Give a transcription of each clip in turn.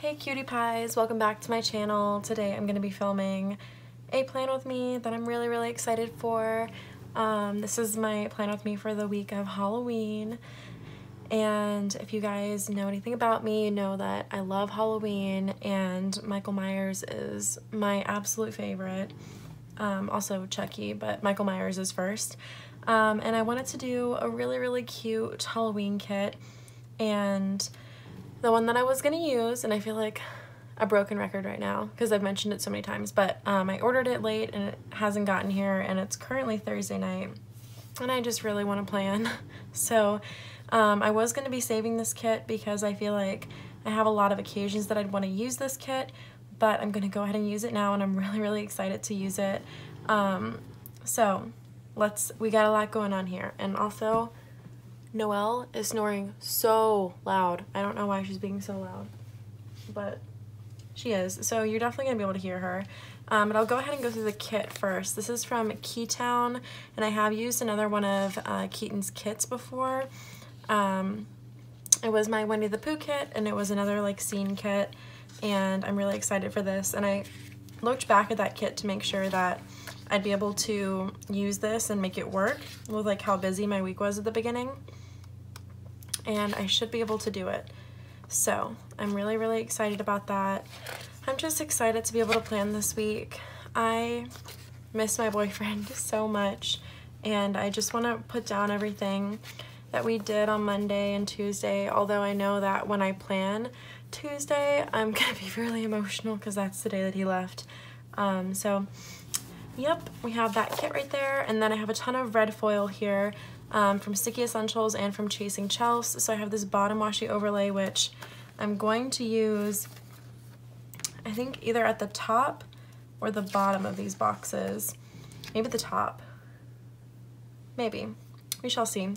Hey cutie pies, welcome back to my channel. Today I'm going to be filming a plan with me that I'm really really excited for. Um, this is my plan with me for the week of Halloween and if you guys know anything about me, you know that I love Halloween and Michael Myers is my absolute favorite. Um, also Chucky, but Michael Myers is first. Um, and I wanted to do a really really cute Halloween kit and the one that I was going to use, and I feel like a broken record right now because I've mentioned it so many times, but um, I ordered it late and it hasn't gotten here and it's currently Thursday night and I just really want to plan. So um, I was going to be saving this kit because I feel like I have a lot of occasions that I'd want to use this kit, but I'm going to go ahead and use it now and I'm really, really excited to use it. Um, so let's, we got a lot going on here. And also, Noelle is snoring so loud. I don't know why she's being so loud, but she is. So you're definitely going to be able to hear her. Um, but I'll go ahead and go through the kit first. This is from Keatown, and I have used another one of uh, Keatown's kits before. Um, it was my Winnie the Pooh kit, and it was another like scene kit, and I'm really excited for this. And I looked back at that kit to make sure that I'd be able to use this and make it work with like how busy my week was at the beginning and I should be able to do it. So I'm really, really excited about that. I'm just excited to be able to plan this week. I miss my boyfriend so much and I just want to put down everything that we did on Monday and Tuesday, although I know that when I plan Tuesday, I'm going to be really emotional because that's the day that he left. Um, so, yep, we have that kit right there, and then I have a ton of red foil here um, from Sticky Essentials and from Chasing Chels. So I have this bottom washi overlay, which I'm going to use, I think either at the top or the bottom of these boxes. Maybe the top. Maybe. We shall see.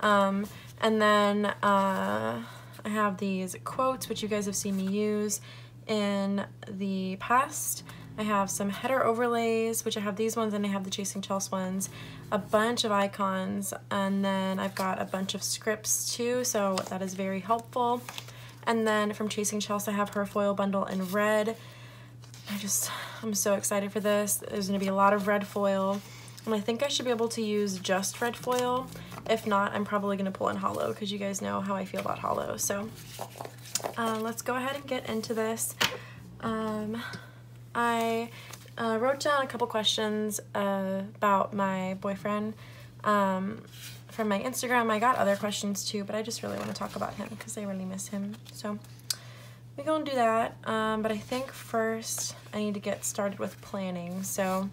Um, and then uh, I have these quotes, which you guys have seen me use in the past. I have some header overlays, which I have these ones and I have the Chasing Chelsea ones, a bunch of icons, and then I've got a bunch of scripts too, so that is very helpful. And then from Chasing Chelsea, I have her foil bundle in red. I just, I'm so excited for this. There's gonna be a lot of red foil, and I think I should be able to use just red foil. If not, I'm probably gonna pull in holo because you guys know how I feel about holo. So uh, let's go ahead and get into this. Um, I uh, wrote down a couple questions uh, about my boyfriend um, from my Instagram. I got other questions too, but I just really want to talk about him because I really miss him. So we go and do that. Um, but I think first I need to get started with planning. So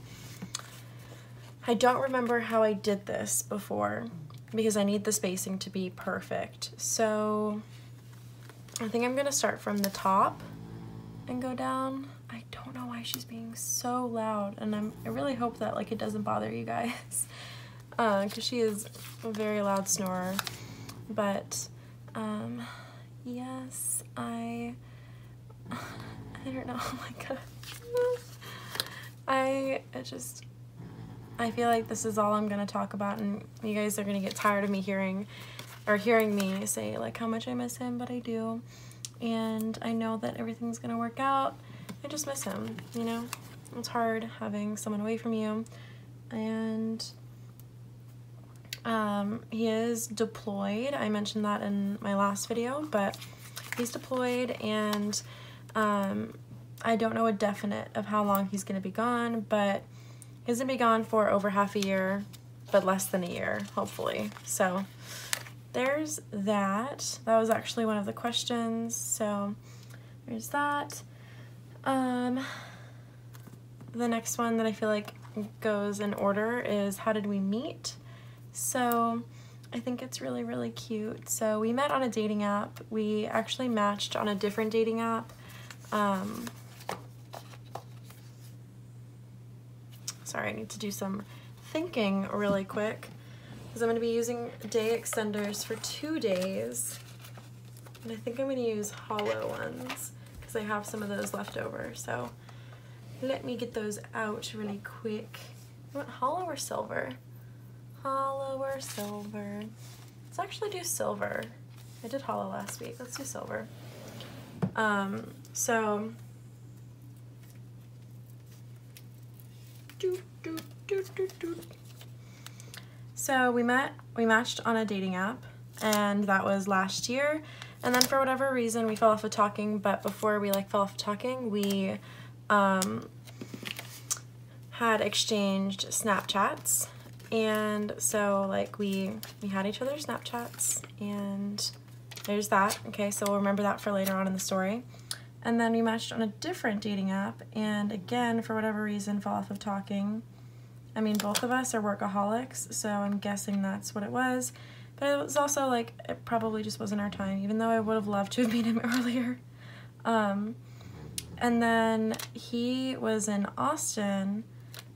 I don't remember how I did this before because I need the spacing to be perfect. So I think I'm going to start from the top and go down. Don't know why she's being so loud and I'm, I really hope that like it doesn't bother you guys because uh, she is a very loud snorer. But um, yes I I don't know oh my god. I, I just I feel like this is all I'm gonna talk about and you guys are gonna get tired of me hearing or hearing me say like how much I miss him but I do. And I know that everything's gonna work out I just miss him, you know? It's hard having someone away from you. And um, he is deployed. I mentioned that in my last video, but he's deployed and um, I don't know a definite of how long he's going to be gone, but he's going to be gone for over half a year, but less than a year, hopefully. So there's that. That was actually one of the questions. So there's that. Um, the next one that I feel like goes in order is how did we meet? So I think it's really, really cute. So we met on a dating app. We actually matched on a different dating app. Um, sorry, I need to do some thinking really quick because I'm going to be using day extenders for two days. And I think I'm going to use holo ones because I have some of those left over. So let me get those out really quick. You want holo or silver? Holo or silver? Let's actually do silver. I did holo last week. Let's do silver. Um, so, so we met, we matched on a dating app and that was last year. And then for whatever reason, we fell off of talking, but before we like fell off of talking, we um, had exchanged Snapchats. And so like we, we had each other's Snapchats and there's that. Okay, so we'll remember that for later on in the story. And then we matched on a different dating app and again, for whatever reason, fell off of talking. I mean, both of us are workaholics, so I'm guessing that's what it was. But it was also like, it probably just wasn't our time, even though I would have loved to have met him earlier. Um, and then he was in Austin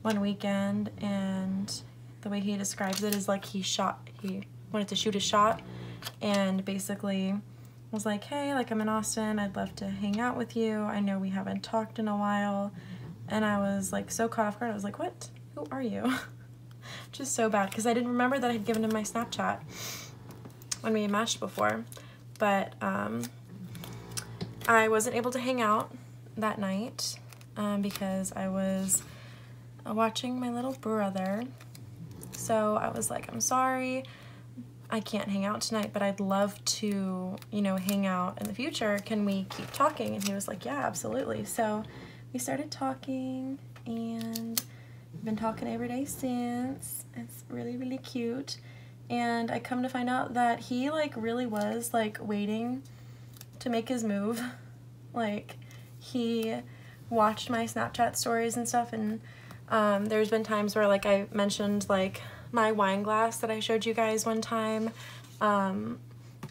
one weekend, and the way he describes it is like he shot, he wanted to shoot a shot, and basically was like, hey, like I'm in Austin, I'd love to hang out with you. I know we haven't talked in a while. And I was like so caught off guard. I was like, what? Who are you? Just so bad because I didn't remember that I had given him my Snapchat when we matched before. But um, I wasn't able to hang out that night um, because I was watching my little brother. So I was like, I'm sorry. I can't hang out tonight, but I'd love to, you know, hang out in the future. Can we keep talking? And he was like, yeah, absolutely. So we started talking and been talking every day since. It's really, really cute. And I come to find out that he like really was like waiting to make his move. Like he watched my Snapchat stories and stuff and um, there's been times where like I mentioned like my wine glass that I showed you guys one time um,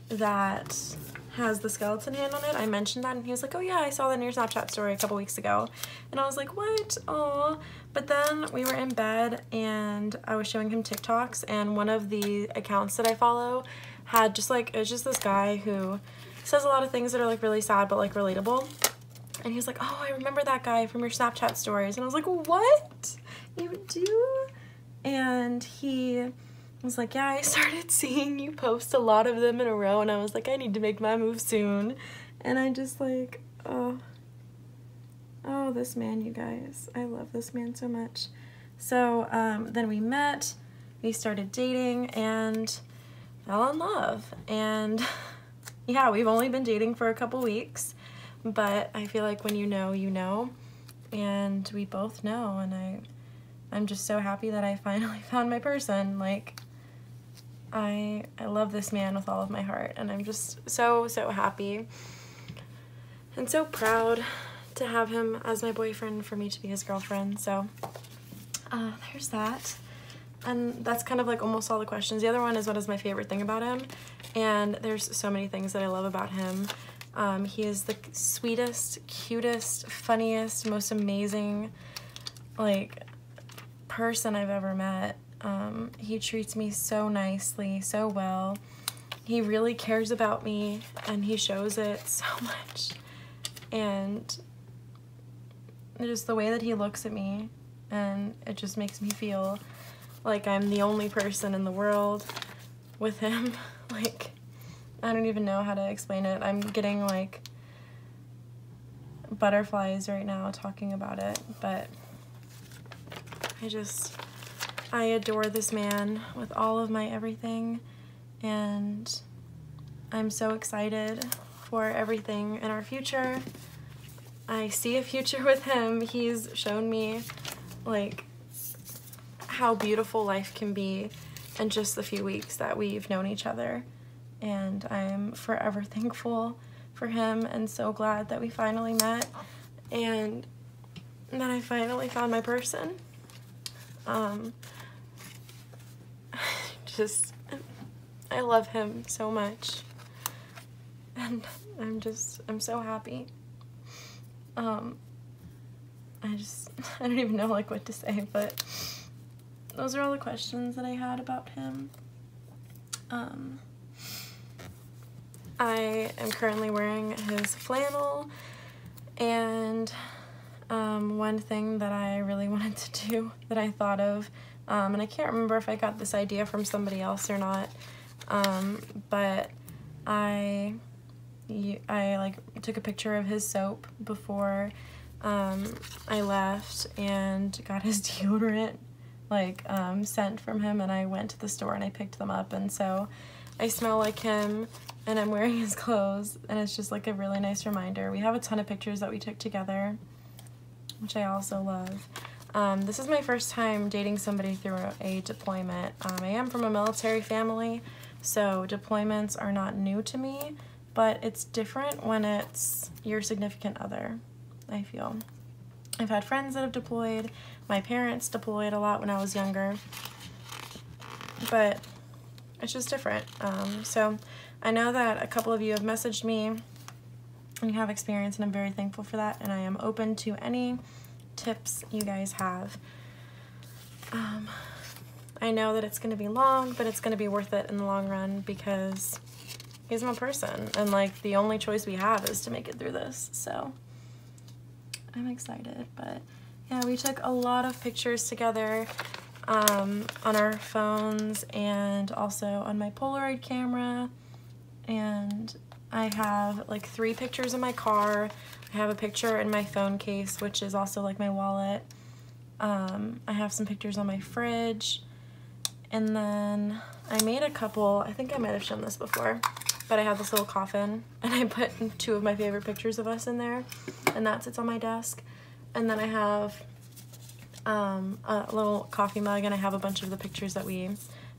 that has the skeleton hand on it. I mentioned that and he was like, oh yeah, I saw that in your Snapchat story a couple weeks ago. And I was like, what? Oh. But then we were in bed and I was showing him TikToks and one of the accounts that I follow had just like, it was just this guy who says a lot of things that are like really sad but like relatable. And he was like, oh, I remember that guy from your Snapchat stories. And I was like, what? You do? And he was like, yeah, I started seeing you post a lot of them in a row. And I was like, I need to make my move soon. And I just like, oh, oh, this man, you guys. I love this man so much. So um, then we met, we started dating, and fell in love. And yeah, we've only been dating for a couple weeks, but I feel like when you know, you know. And we both know, and I I'm just so happy that I finally found my person. Like, I, I love this man with all of my heart, and I'm just so, so happy and so proud to have him as my boyfriend for me to be his girlfriend. So, uh, there's that. And that's kind of like almost all the questions. The other one is what is my favorite thing about him? And there's so many things that I love about him. Um, he is the sweetest, cutest, funniest, most amazing, like, person I've ever met. Um, he treats me so nicely, so well. He really cares about me and he shows it so much. And just the way that he looks at me and it just makes me feel like I'm the only person in the world with him. like, I don't even know how to explain it. I'm getting like butterflies right now talking about it, but I just, I adore this man with all of my everything and I'm so excited for everything in our future. I see a future with him. He's shown me like how beautiful life can be in just the few weeks that we've known each other. And I'm forever thankful for him and so glad that we finally met and that I finally found my person. Um, just, I love him so much. And I'm just, I'm so happy. Um, I just, I don't even know like what to say, but those are all the questions that I had about him. Um, I am currently wearing his flannel and um, one thing that I really wanted to do that I thought of, um, and I can't remember if I got this idea from somebody else or not, um, but I I like took a picture of his soap before um, I left and got his deodorant like um, scent from him and I went to the store and I picked them up and so I smell like him and I'm wearing his clothes and it's just like a really nice reminder. We have a ton of pictures that we took together which I also love. Um, this is my first time dating somebody through a deployment. Um, I am from a military family, so deployments are not new to me, but it's different when it's your significant other, I feel. I've had friends that have deployed, my parents deployed a lot when I was younger, but it's just different. Um, so I know that a couple of you have messaged me and you have experience and I'm very thankful for that and I am open to any tips you guys have. Um, I know that it's going to be long, but it's going to be worth it in the long run because he's my person. And like the only choice we have is to make it through this. So I'm excited. But yeah, we took a lot of pictures together um, on our phones and also on my Polaroid camera. And I have like three pictures in my car I have a picture in my phone case, which is also like my wallet. Um, I have some pictures on my fridge. And then I made a couple, I think I might have shown this before, but I have this little coffin and I put two of my favorite pictures of us in there and that sits on my desk. And then I have um, a little coffee mug and I have a bunch of the pictures that we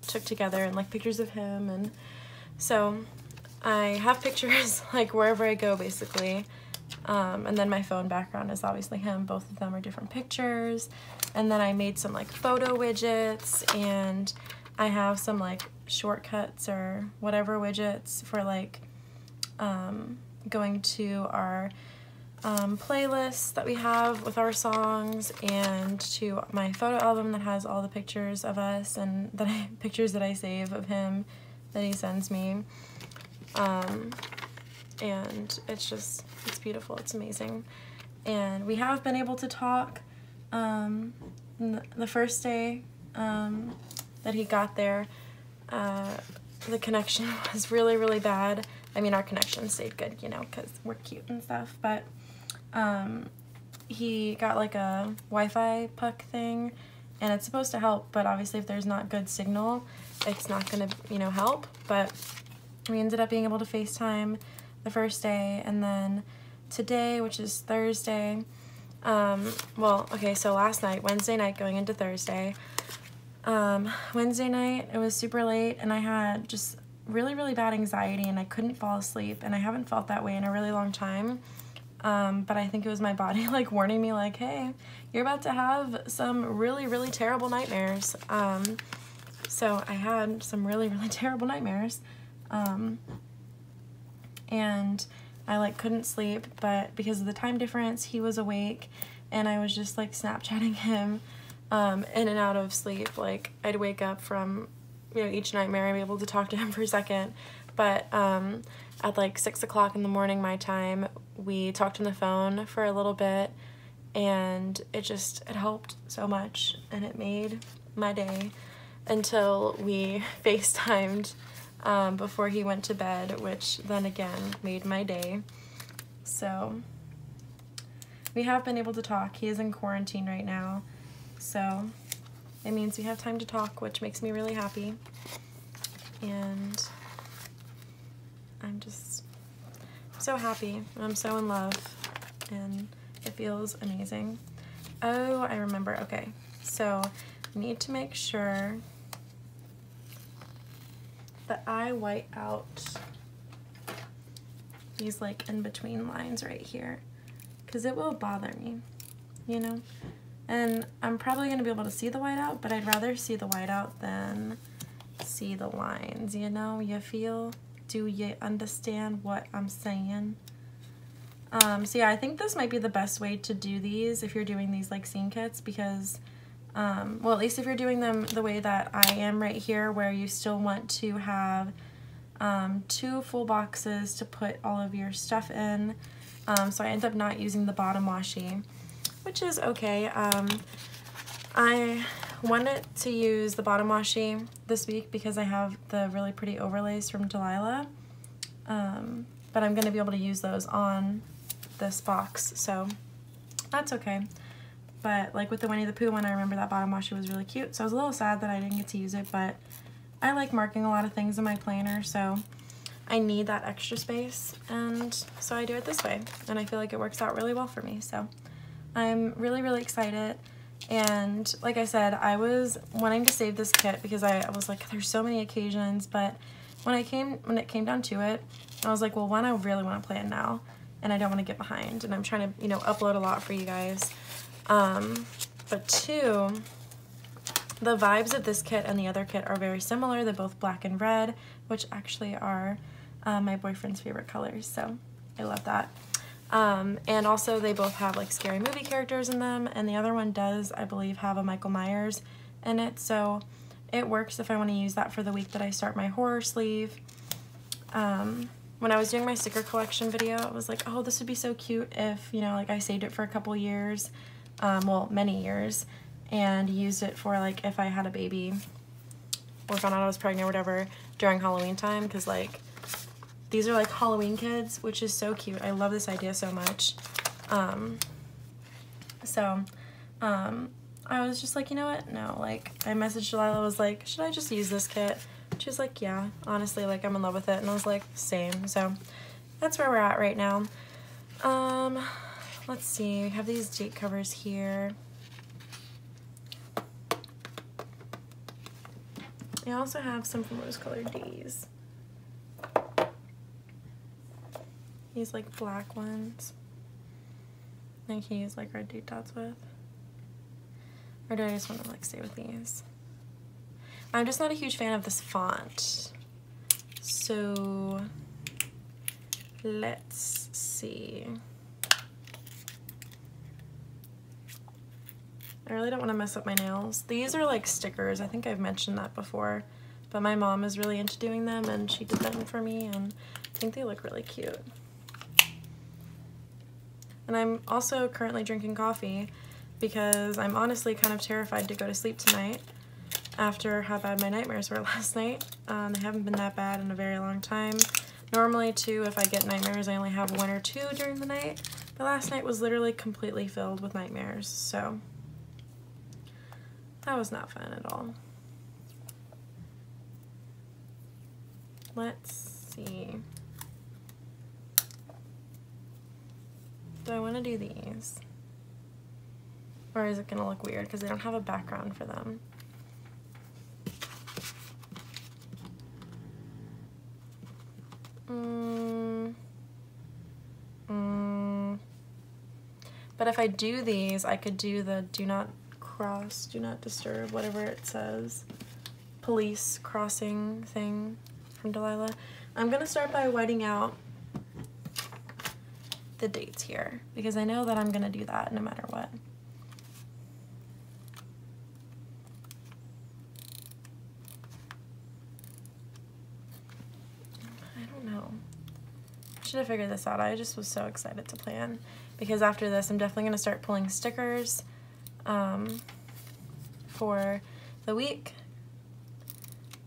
took together and like pictures of him. And so I have pictures like wherever I go basically. Um, and then my phone background is obviously him. Both of them are different pictures. And then I made some like photo widgets and I have some like shortcuts or whatever widgets for like um, going to our um, playlists that we have with our songs and to my photo album that has all the pictures of us and that I, pictures that I save of him that he sends me. Um, and it's just it's beautiful it's amazing and we have been able to talk um, the first day um, that he got there uh, the connection was really really bad. I mean our connection stayed good you know because we're cute and stuff but um, he got like a Wi-Fi puck thing and it's supposed to help but obviously if there's not good signal it's not gonna you know help but we ended up being able to FaceTime the first day, and then today, which is Thursday, um, well, okay, so last night, Wednesday night going into Thursday, um, Wednesday night, it was super late, and I had just really, really bad anxiety, and I couldn't fall asleep, and I haven't felt that way in a really long time, um, but I think it was my body, like, warning me, like, hey, you're about to have some really, really terrible nightmares, um, so I had some really, really terrible nightmares, um, and I like couldn't sleep but because of the time difference he was awake and I was just like snapchatting him um, in and out of sleep like I'd wake up from you know each nightmare I'd be able to talk to him for a second but um, at like six o'clock in the morning my time we talked on the phone for a little bit and it just it helped so much and it made my day until we FaceTimed um, before he went to bed, which then again made my day. So we have been able to talk. He is in quarantine right now, so it means we have time to talk, which makes me really happy. And I'm just so happy. I'm so in love, and it feels amazing. Oh, I remember. Okay, so need to make sure that I white out these like in between lines right here because it will bother me, you know? And I'm probably going to be able to see the whiteout, but I'd rather see the whiteout than see the lines, you know? You feel? Do you understand what I'm saying? Um, so yeah, I think this might be the best way to do these if you're doing these like scene kits because um, well, at least if you're doing them the way that I am right here, where you still want to have um, two full boxes to put all of your stuff in. Um, so I end up not using the bottom washi, which is okay. Um, I wanted to use the bottom washi this week because I have the really pretty overlays from Delilah. Um, but I'm going to be able to use those on this box, so that's okay. But like with the Winnie the Pooh one, I remember that bottom washi was really cute, so I was a little sad that I didn't get to use it, but I like marking a lot of things in my planner, so I need that extra space, and so I do it this way, and I feel like it works out really well for me, so I'm really, really excited. And like I said, I was wanting to save this kit because I, I was like, there's so many occasions, but when I came when it came down to it, I was like, well, one, I really want to plan now, and I don't want to get behind, and I'm trying to, you know, upload a lot for you guys. Um, but two, the vibes of this kit and the other kit are very similar. They're both black and red, which actually are uh, my boyfriend's favorite colors, so I love that. Um, and also they both have like scary movie characters in them, and the other one does, I believe, have a Michael Myers in it, so it works if I want to use that for the week that I start my horror sleeve. Um, when I was doing my sticker collection video, I was like, oh, this would be so cute if, you know, like I saved it for a couple years, um, well, many years, and used it for like if I had a baby or found out I was pregnant or whatever during Halloween time, because like these are like Halloween kids, which is so cute. I love this idea so much. Um, so, um, I was just like, you know what? No, like, I messaged Delilah, was like, should I just use this kit? She's like, yeah, honestly, like, I'm in love with it. And I was like, same. So, that's where we're at right now. Um, let's see. We have these date covers here. I also have some from Rose Colored Days. These like black ones. I use like red date dots with. Or do I just want to like stay with these? I'm just not a huge fan of this font. So let's see. I really don't want to mess up my nails. These are like stickers. I think I've mentioned that before. But my mom is really into doing them and she did them for me and I think they look really cute. And I'm also currently drinking coffee because I'm honestly kind of terrified to go to sleep tonight after how bad my nightmares were last night. Um, they haven't been that bad in a very long time. Normally, too, if I get nightmares, I only have one or two during the night. But last night was literally completely filled with nightmares, so that was not fun at all. Let's see. Do I want to do these? Or is it going to look weird because I don't have a background for them? Mm. Mm. But if I do these, I could do the do not cross, do not disturb, whatever it says. Police crossing thing from Delilah. I'm going to start by whiting out the dates here because I know that I'm going to do that no matter what. I don't know. Should have figured this out. I just was so excited to plan because after this I'm definitely going to start pulling stickers um, for the week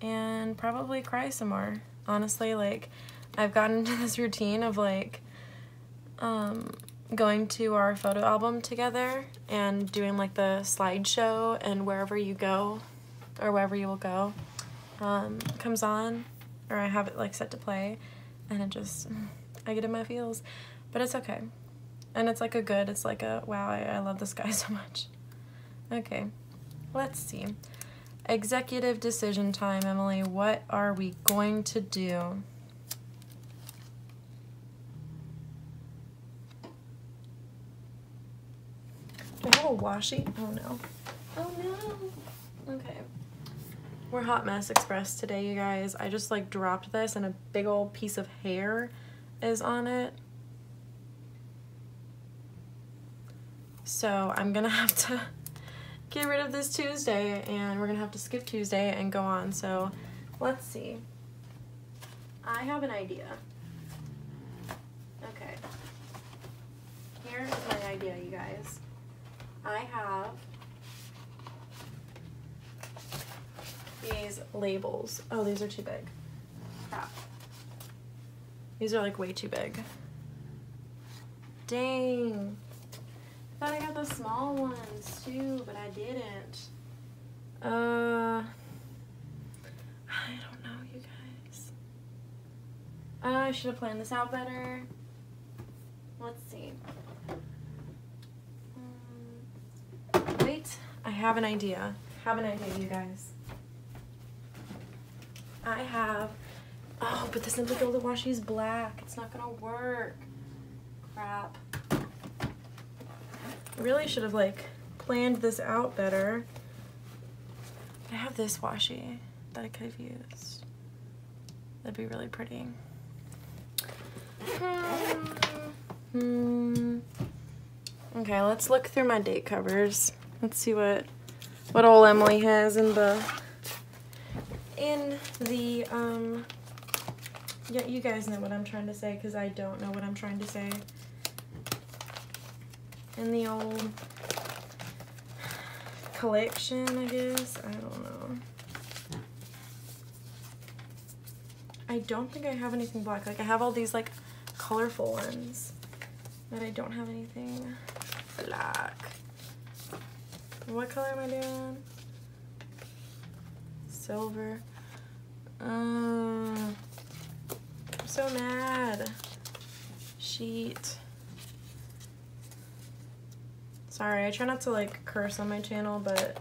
and probably cry some more. Honestly, like I've gotten into this routine of like um, going to our photo album together and doing like the slideshow and wherever you go or wherever you will go um, comes on or I have it like set to play and it just I get in my feels. But it's okay. And it's like a good it's like a wow I, I love this guy so much. Okay. Let's see. Executive decision time Emily. What are we going to do I have a washi? Oh no. Oh no. Okay. We're Hot Mess Express today, you guys. I just like dropped this and a big old piece of hair is on it. So I'm gonna have to get rid of this Tuesday and we're gonna have to skip Tuesday and go on. So let's see. I have an idea. Okay. Here's my idea, you guys. I have these labels. Oh, these are too big. Crap. These are like way too big. Dang. I thought I got the small ones too, but I didn't. Uh, I don't know, you guys. Uh, I should have planned this out better. Let's see. Um, wait, I have an idea. Have an idea, you guys. I have. Oh, but the Simply Gilded Washi is black. It's not gonna work. Crap. I really should have like planned this out better. I have this washi that I could have used. That'd be really pretty. Hmm. Okay, let's look through my date covers. Let's see what what old Emily has in the in the um yeah you guys know what I'm trying to say because I don't know what I'm trying to say. In the old collection I guess? I don't know. I don't think I have anything black. Like I have all these like colorful ones but I don't have anything black what color am I doing silver. Uh, I'm so mad. Sheet. Sorry, I try not to like curse on my channel, but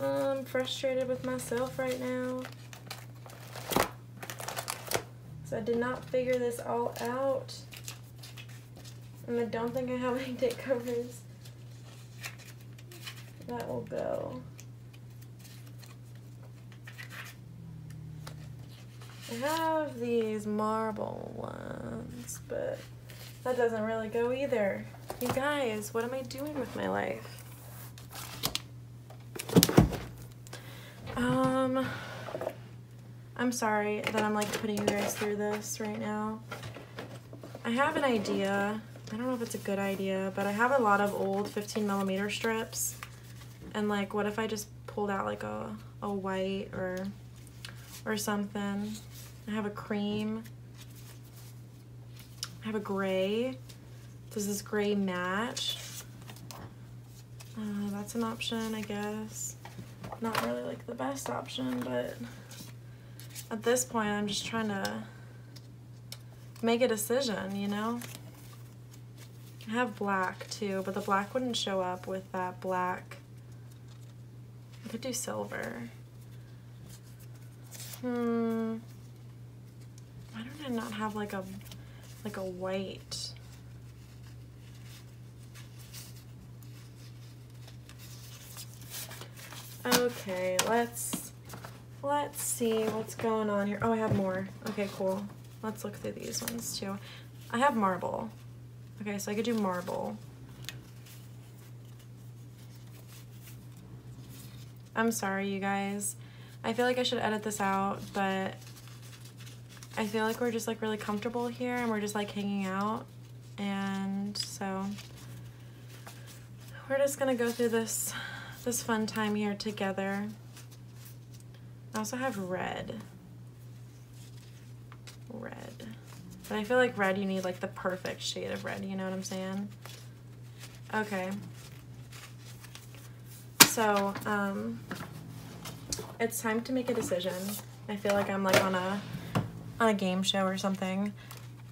I'm frustrated with myself right now. So I did not figure this all out. And I don't think I have any date covers. That will go. I have these marble ones, but that doesn't really go either. You guys, what am I doing with my life? Um, I'm sorry that I'm like putting you guys through this right now. I have an idea. I don't know if it's a good idea, but I have a lot of old 15 millimeter strips. And like, what if I just pulled out like a, a white or, or something? I have a cream. I have a gray. Does this gray match? Uh, that's an option, I guess. Not really like the best option, but at this point, I'm just trying to make a decision, you know? I have black too, but the black wouldn't show up with that black. I could do silver. Hmm. Why don't I not have like a like a white? Okay, let's let's see what's going on here. Oh, I have more. Okay, cool. Let's look through these ones too. I have marble. Okay, so I could do marble. I'm sorry, you guys. I feel like I should edit this out, but I feel like we're just like really comfortable here and we're just like hanging out. And so we're just gonna go through this this fun time here together. I also have red. Red. But I feel like red, you need like the perfect shade of red, you know what I'm saying? Okay. So, um, it's time to make a decision. I feel like I'm like on a on a game show or something.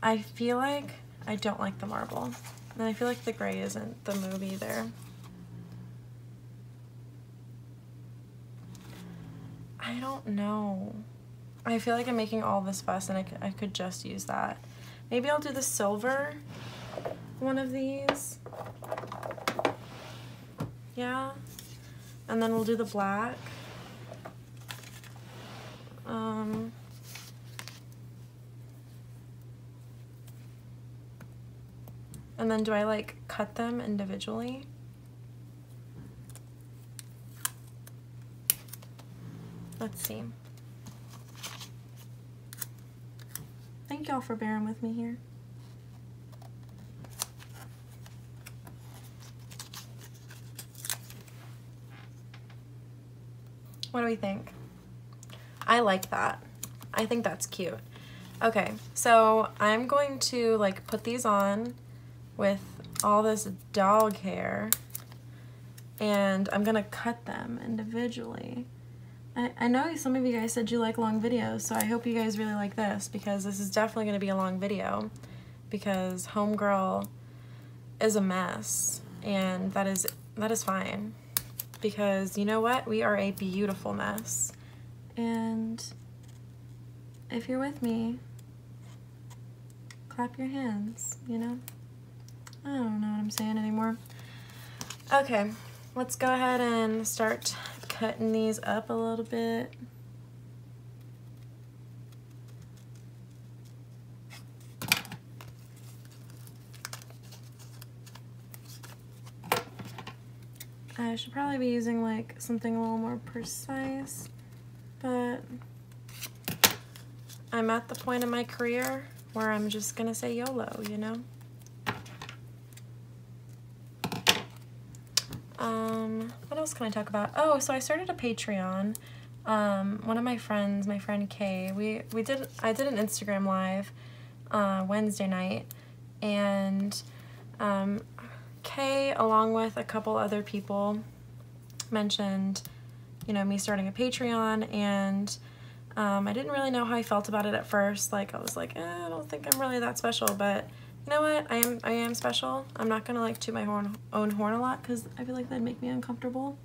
I feel like I don't like the marble. And I feel like the gray isn't the move either. I don't know. I feel like I'm making all this fuss and I I could just use that. Maybe I'll do the silver one of these. Yeah. And then we'll do the black. Um, And then do I like cut them individually? Let's see. Thank y'all for bearing with me here. What do we think? I like that. I think that's cute. Okay, so I'm going to like put these on with all this dog hair and I'm gonna cut them individually. I, I know some of you guys said you like long videos, so I hope you guys really like this because this is definitely gonna be a long video because Homegirl is a mess and that is that is fine because you know what? We are a beautiful mess. And if you're with me, clap your hands, you know? I don't know what I'm saying anymore. Okay, let's go ahead and start cutting these up a little bit. I should probably be using like something a little more precise, but I'm at the point in my career where I'm just gonna say YOLO, you know? Um, what else can I talk about? Oh, so I started a Patreon. Um, one of my friends, my friend Kay, we, we did, I did an Instagram live, uh, Wednesday night, and, um, Kay, along with a couple other people, mentioned, you know, me starting a Patreon, and, um, I didn't really know how I felt about it at first. Like, I was like, eh, I don't think I'm really that special, but you know what? I am I am special. I'm not gonna like toot my horn, own horn a lot because I feel like that'd make me uncomfortable.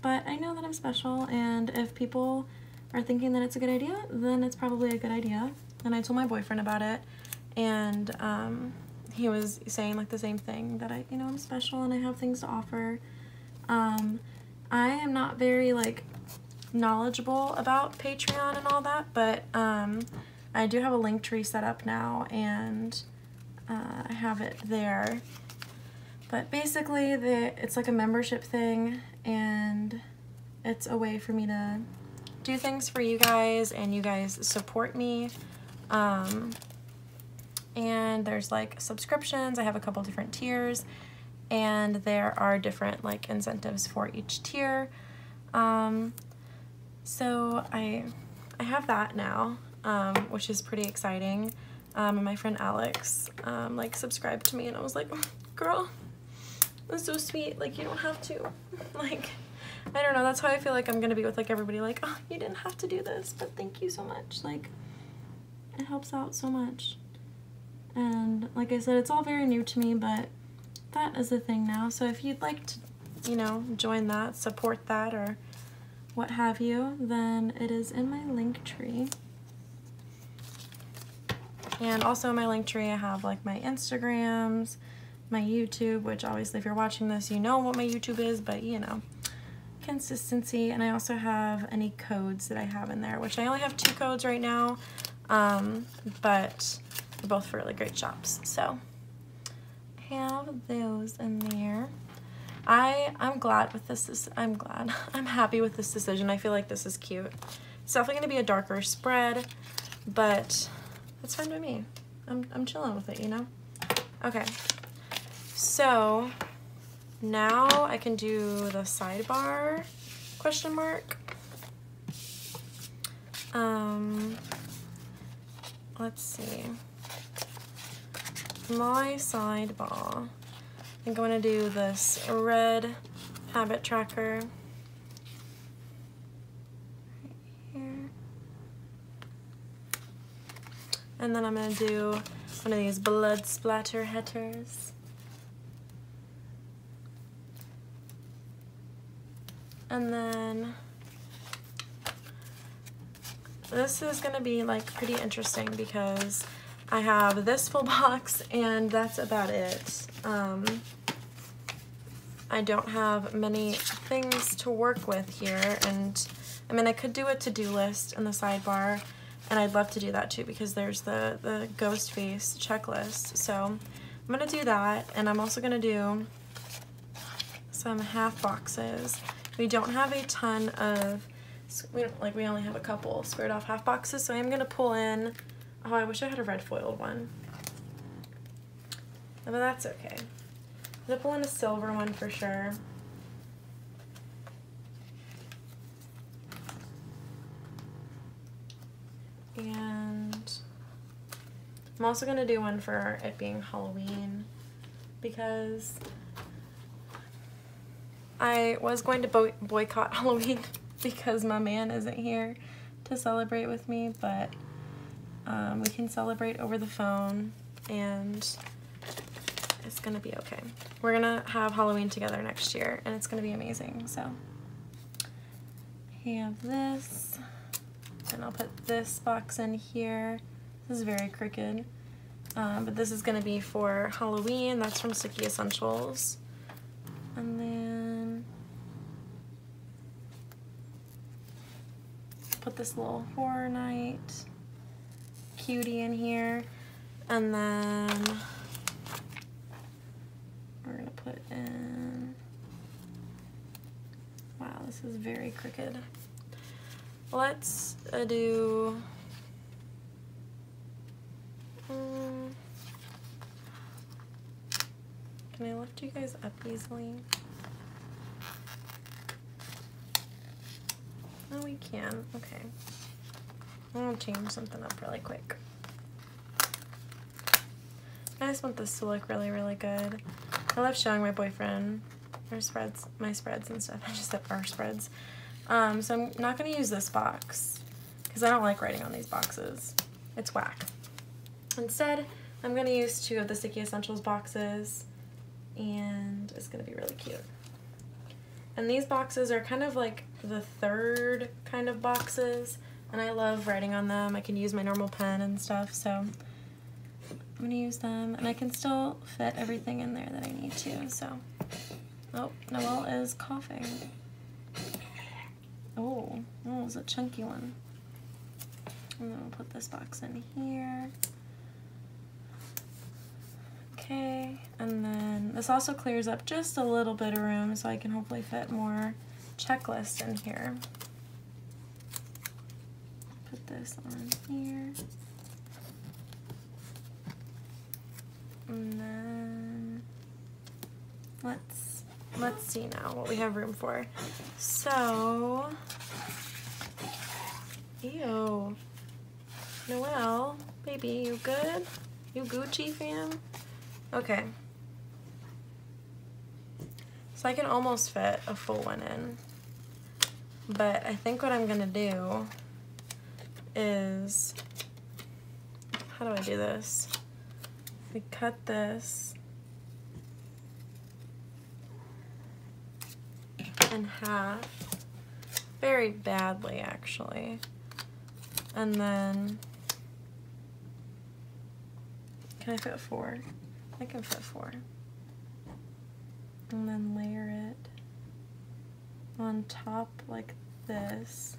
But I know that I'm special, and if people are thinking that it's a good idea, then it's probably a good idea. And I told my boyfriend about it, and um, he was saying like the same thing that I, you know, I'm special and I have things to offer. Um, I am not very like knowledgeable about Patreon and all that, but um, I do have a link tree set up now, and uh, I have it there. But basically, the it's like a membership thing, and it's a way for me to do things for you guys, and you guys support me. Um, and there's like subscriptions. I have a couple different tiers, and there are different like incentives for each tier. Um, so I, I have that now, um, which is pretty exciting um, my friend Alex um, like subscribed to me and I was like, girl, that's so sweet. Like you don't have to. like, I don't know. That's how I feel like I'm gonna be with like everybody. Like, oh, you didn't have to do this, but thank you so much. Like, it helps out so much. And like I said, it's all very new to me, but that is the thing now. So if you'd like to, you know, join that, support that, or what have you, then it is in my link tree. And also in my link tree, I have like my Instagrams, my YouTube, which obviously if you're watching this, you know what my YouTube is, but you know, consistency. And I also have any codes that I have in there, which I only have two codes right now, um, but they're both for really great shops. So I have those in there. I, I'm glad with this, I'm glad, I'm happy with this decision. I feel like this is cute. It's definitely gonna be a darker spread, but that's fine by me. I'm, I'm chilling with it, you know? Okay, so now I can do the sidebar question mark. Um, let's see. My sidebar. I'm going to do this red habit tracker. Right here. And then I'm going to do one of these blood splatter headers. And then this is going to be like pretty interesting because I have this full box and that's about it. Um, I don't have many things to work with here and I mean I could do a to-do list in the sidebar and I'd love to do that too because there's the, the ghost face checklist. So I'm gonna do that and I'm also gonna do some half boxes. We don't have a ton of, we like we only have a couple squared off half boxes, so I'm gonna pull in, oh I wish I had a red foiled one. But that's okay. I'm gonna pull in a silver one for sure. And I'm also to do one for it being Halloween because I was going to boy boycott Halloween because my man isn't here to celebrate with me, but um, we can celebrate over the phone and it's gonna be okay. We're gonna have Halloween together next year and it's gonna be amazing, so. Have this, and I'll put this box in here. This is very crooked, um, but this is gonna be for Halloween. That's from Sticky Essentials. And then put this little horror night cutie in here. And then we're gonna put in, wow, this is very crooked. Let's uh, do, um, can I lift you guys up easily? Oh, we can, okay. I'm gonna change something up really quick. Just want this to look really, really good. I love showing my boyfriend our spreads, my spreads and stuff. I just said our spreads. Um, so I'm not going to use this box because I don't like writing on these boxes. It's whack. Instead, I'm going to use two of the Sticky Essentials boxes and it's going to be really cute. And these boxes are kind of like the third kind of boxes and I love writing on them. I can use my normal pen and stuff, so I'm gonna use them and I can still fit everything in there that I need to, so. Oh, Noelle is coughing. Oh, oh, it's a chunky one. And then we'll put this box in here. Okay, and then this also clears up just a little bit of room so I can hopefully fit more checklists in here. Put this on here. And then let's let's see now what we have room for. So Ew. Noelle, baby, you good? You Gucci fam? Okay. So I can almost fit a full one in. But I think what I'm gonna do is, how do I do this? We cut this in half, very badly actually. And then, can I fit four? I can fit four. And then layer it on top like this.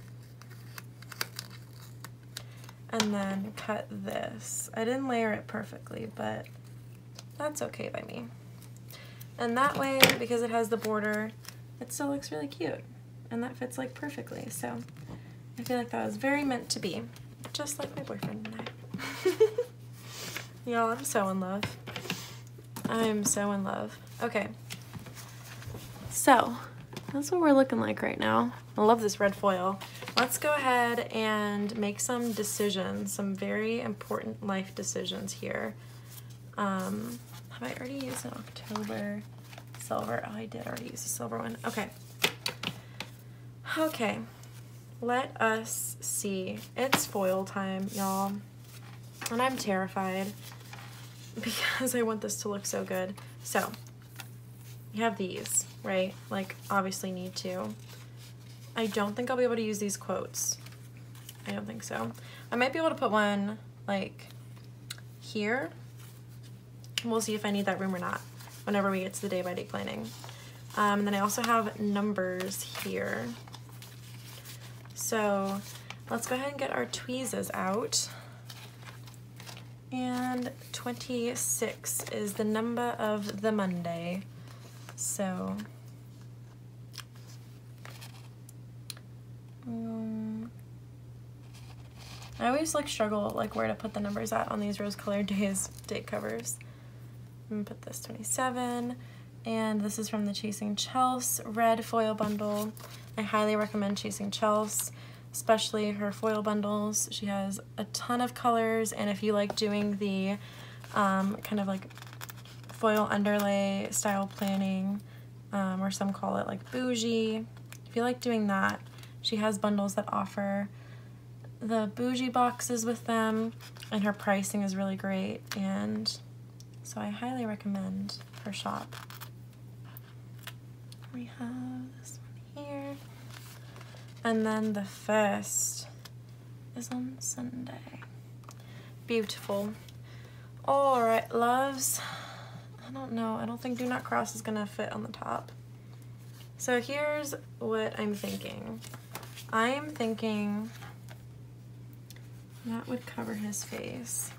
And then cut this. I didn't layer it perfectly, but that's okay by me. And that way, because it has the border, it still looks really cute. And that fits like perfectly, so I feel like that was very meant to be. Just like my boyfriend and I. Y'all, I'm so in love. I'm so in love. Okay. So, that's what we're looking like right now. I love this red foil. Let's go ahead and make some decisions, some very important life decisions here. Um, have I already used an October silver? Oh, I did already use a silver one. Okay. Okay. Let us see. It's foil time, y'all. And I'm terrified because I want this to look so good. So, you have these, right? Like, obviously need to. I don't think I'll be able to use these quotes. I don't think so. I might be able to put one, like, here. We'll see if I need that room or not whenever we get to the day by day planning. Um, and then I also have numbers here. So let's go ahead and get our tweezers out. And 26 is the number of the Monday. So, um, I always like struggle like where to put the numbers at on these rose colored days date covers. I'm gonna put this 27 and this is from the Chasing Chelsea red foil bundle. I highly recommend Chasing Chelsea. especially her foil bundles. She has a ton of colors and if you like doing the um, kind of like foil underlay style planning um, or some call it like bougie, if you like doing that, she has bundles that offer the bougie boxes with them and her pricing is really great and so I highly recommend her shop. We have this one here and then the first is on Sunday. Beautiful. Alright loves, I don't know, I don't think Do Not Cross is gonna fit on the top. So here's what I'm thinking. I am thinking that would cover his face,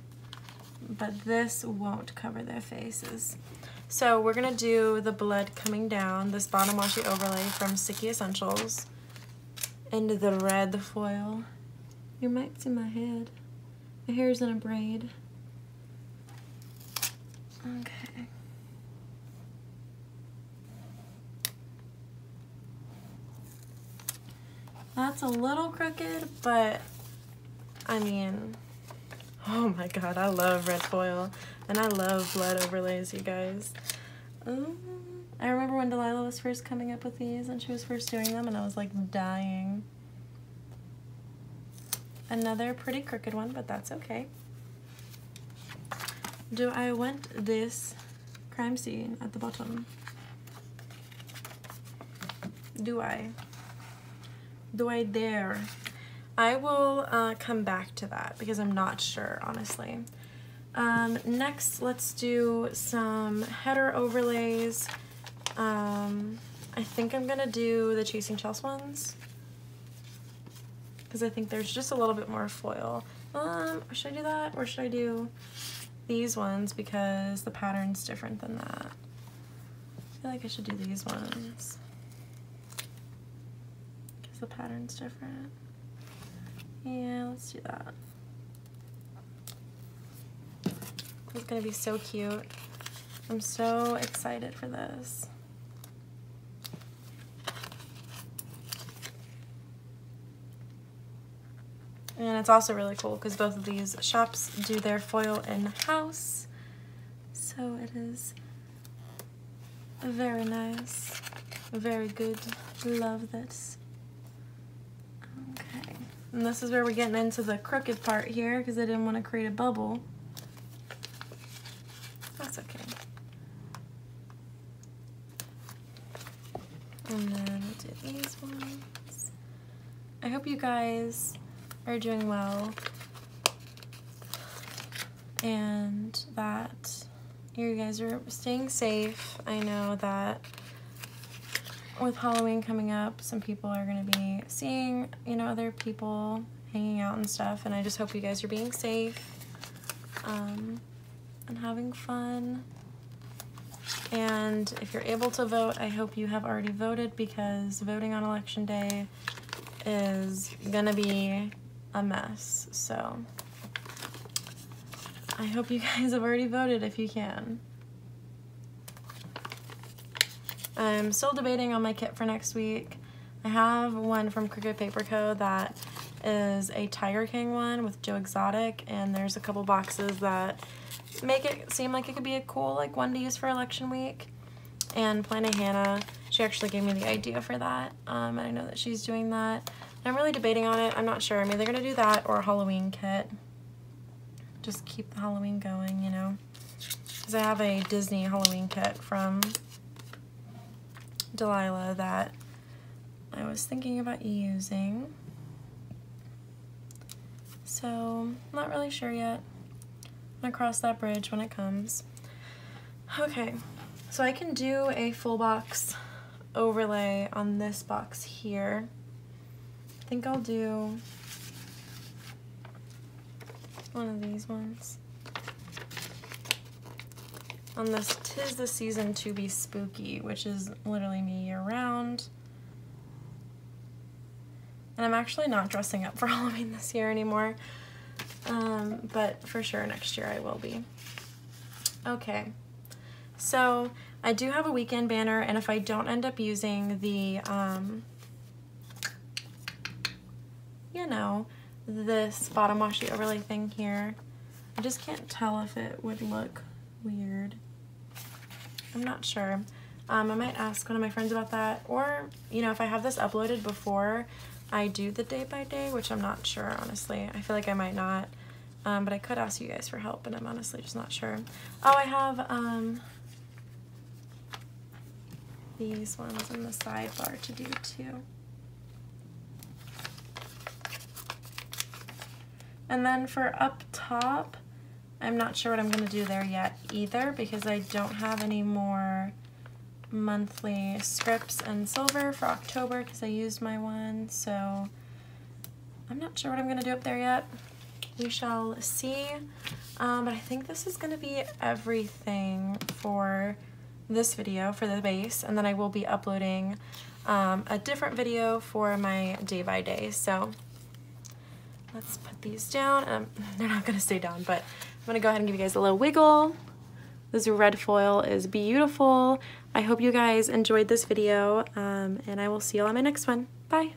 but this won't cover their faces. So we're gonna do the blood coming down, this bottom washi overlay from Sticky Essentials, into the red foil. You might see my head. My hair's in a braid. Okay. That's a little crooked, but I mean, oh my god, I love red foil. And I love blood overlays, you guys. Um, I remember when Delilah was first coming up with these and she was first doing them and I was like dying. Another pretty crooked one, but that's okay. Do I want this crime scene at the bottom? Do I? Do I dare? I will uh, come back to that because I'm not sure, honestly. Um, next, let's do some header overlays. Um, I think I'm gonna do the Chasing Chels ones because I think there's just a little bit more foil. Um, should I do that or should I do these ones because the pattern's different than that? I feel like I should do these ones the pattern's different. Yeah, let's do that. It's gonna be so cute. I'm so excited for this. And it's also really cool because both of these shops do their foil in-house. So it is very nice, very good. Love this. And this is where we're getting into the crooked part here because I didn't want to create a bubble. That's okay. And then we'll do these ones. I hope you guys are doing well and that you guys are staying safe. I know that with Halloween coming up, some people are going to be seeing, you know, other people hanging out and stuff, and I just hope you guys are being safe um, and having fun. And if you're able to vote, I hope you have already voted because voting on election day is going to be a mess. So I hope you guys have already voted if you can. I'm still debating on my kit for next week. I have one from Crooked Paper Co. that is a Tiger King one with Joe Exotic, and there's a couple boxes that make it seem like it could be a cool like one to use for election week. And Planet Hannah, she actually gave me the idea for that, um, and I know that she's doing that. I'm really debating on it. I'm not sure. I'm either going to do that or a Halloween kit. Just keep the Halloween going, you know. Because I have a Disney Halloween kit from Delilah that I was thinking about using. So, not really sure yet. I'm gonna cross that bridge when it comes. Okay, so I can do a full box overlay on this box here. I think I'll do one of these ones on this Tis the Season to Be Spooky, which is literally me year round. And I'm actually not dressing up for Halloween this year anymore, um, but for sure next year I will be. Okay, so I do have a weekend banner, and if I don't end up using the um, you know, this bottom washi overlay thing here. I just can't tell if it would look weird. I'm not sure. Um, I might ask one of my friends about that or, you know, if I have this uploaded before I do the day by day, which I'm not sure, honestly. I feel like I might not. Um, but I could ask you guys for help, but I'm honestly just not sure. Oh, I have um, these ones in the sidebar to do too. And then for up top, I'm not sure what I'm going to do there yet either because I don't have any more monthly scripts and silver for October because I used my one. So I'm not sure what I'm going to do up there yet. We shall see. Um, but I think this is going to be everything for this video for the base and then I will be uploading um, a different video for my day by day. So let's put these down. Um, they're not going to stay down, but I'm to go ahead and give you guys a little wiggle. This red foil is beautiful. I hope you guys enjoyed this video um, and I will see you all on my next one. Bye.